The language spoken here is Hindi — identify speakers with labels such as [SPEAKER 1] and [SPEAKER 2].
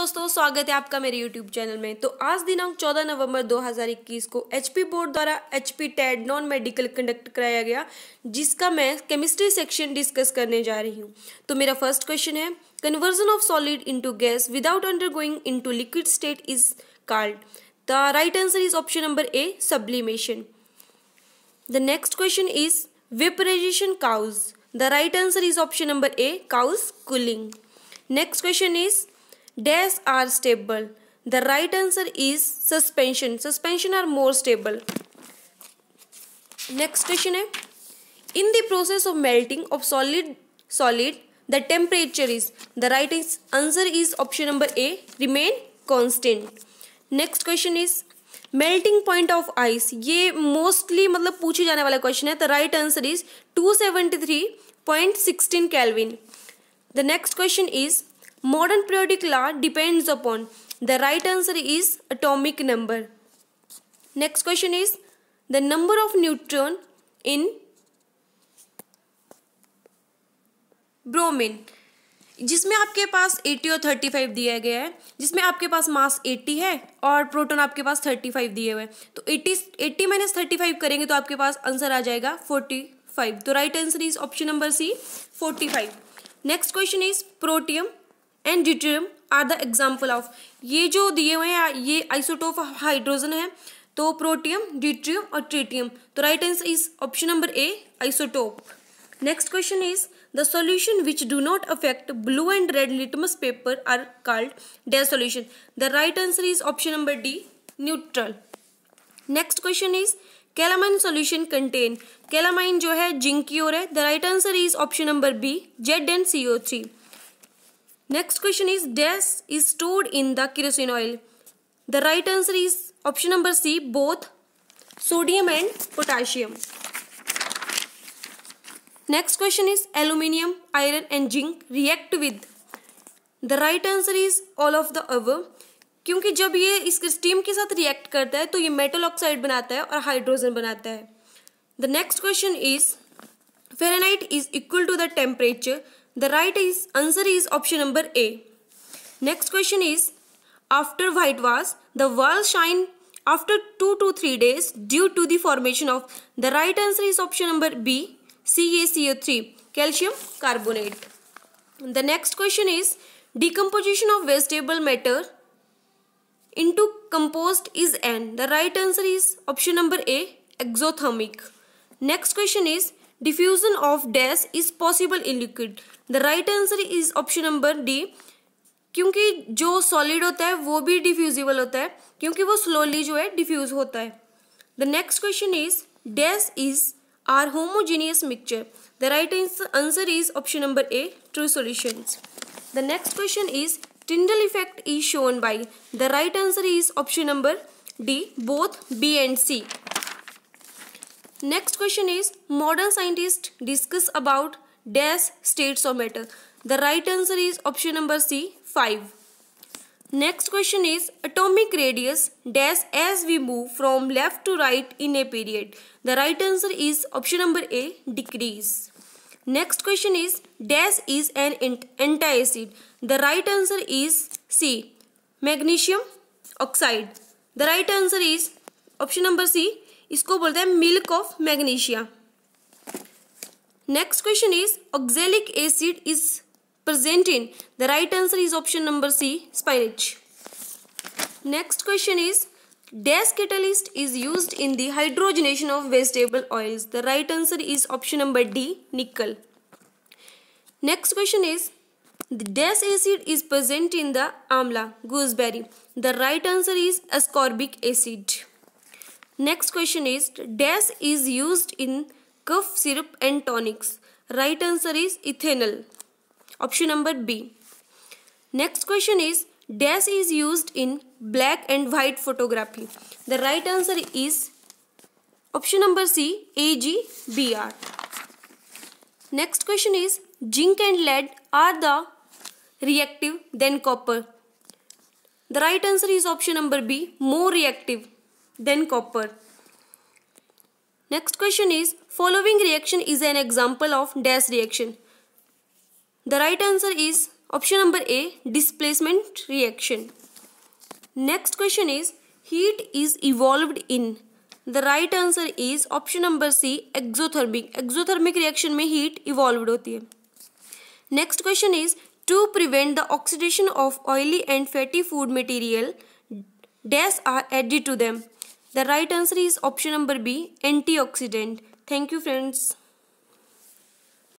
[SPEAKER 1] दोस्तों, स्वागत है आपका मेरे यूट्यूब चैनल में। तो आज दिनांक 14 नवंबर 2021 को एचपी बोर्ड द्वारा HP TET non medical conduct कराया गया, जिसका मैं केमिस्ट्री सेक्शन डिस्कस करने जा रही हूँ। तो मेरा फ़र्स्ट क्वेश्चन है conversion of solid into gas without undergoing into liquid state is called the right answer is option number A sublimation the next question is vaporization cause the right answer is option number A cause cooling next question is dash are stable the right answer is suspension suspension are more stable next question है in the process of melting of solid solid the temperature is the right answer is option number a remain constant next question is melting point of ice ये मोस्टली मतलब पूछे जाने वाला क्वेश्चन है the right answer is two seventy three point sixteen kelvin The next question is modern periodic law depends upon. The right answer is atomic number. Next question is, the number of neutron in bromine जिसमें आपके पास 80 और 35 दिया गया है, जिसमें आपके पास मास 80 है और प्रोटॉन आपके पास 35 दिए हुए हैं तो 80 80 माइनस थर्टी करेंगे तो आपके पास आंसर आ जाएगा 45 तो right answer is option number C 45 next question is protium and deuterium are the example of ये जो दिए हुए हैं, ये आइसोटोप हाइड्रोजन है तो प्रोटियम ड्यूट्रियम और ट्रिटियम तो right answer is option number A isotope next question is the solution which do not affect blue and red litmus paper are called their solution the right answer is option number D neutral next question is calamine solution contain calamine जो है, जिंक की ओर है. The right answer is option number B Z and C O three next question is dash is stored in the kerosene oil the right answer is option number C both sodium and potassium next question is aluminium iron and zinc react with the right answer is all of the above क्योंकि जब ये इस स्टीम के साथ रिएक्ट करता है तो ये मेटल ऑक्साइड बनाता है और हाइड्रोजन बनाता है। The next question is Fahrenheit is equal to the temperature The right is answer is option number A. Next question is after white was the wall shine after 2 to 3 days due to the formation of the right answer is option number B CaCO3 calcium carbonate. The next question is decomposition of vegetable matter into compost is N. The right answer is option number A exothermic. Next question is diffusion of dash is possible in liquid. The right answer is option number D. क्योंकि जो सॉलिड होता है वो भी डिफ्यूजिबल होता है क्योंकि वो स्लोली जो है डिफ्यूज होता है the next question is dash is are homogeneous mixture the right answer is option number A true solution the next question is Tyndall effect is shown by. The right answer is option number D, both B and C. Next question is modern scientists discuss about dash states of matter. The right answer is option number C, 5. Next question is atomic radius dash as we move from left to right in a period. The right answer is option number A, decrease. Next question is dash is an antacid. The right answer is C. Magnesium oxide. The right answer is option number C. इसको बोलते हैं milk of magnesia next question is oxalic acid is present in the right answer is option number C spinach next question is dash catalyst is use in hydrogenation of vegetable oils the right answer is option number D nickel next question is the dash acid is present in the amla gooseberry the right answer is ascorbic acid Next question is dash is used in cough syrup and tonics. Right answer is ethanol. Option number B. Next question is dash is used in black and white photography. The right answer is option number C AGBR. Next question is zinc and lead are the reactive than copper? The right answer is option number B, more reactive than copper. Next question is, following reaction is an example of dash reaction. The right answer is option number A displacement reaction next question is heat is evolved in the right answer is option number C exothermic exothermic reaction में हीट इवॉल्व्ड होती है. Next question is to prevent the oxidation of oily and fatty food material dash are added to them The right answer is option number B antioxidant. Thank you friends.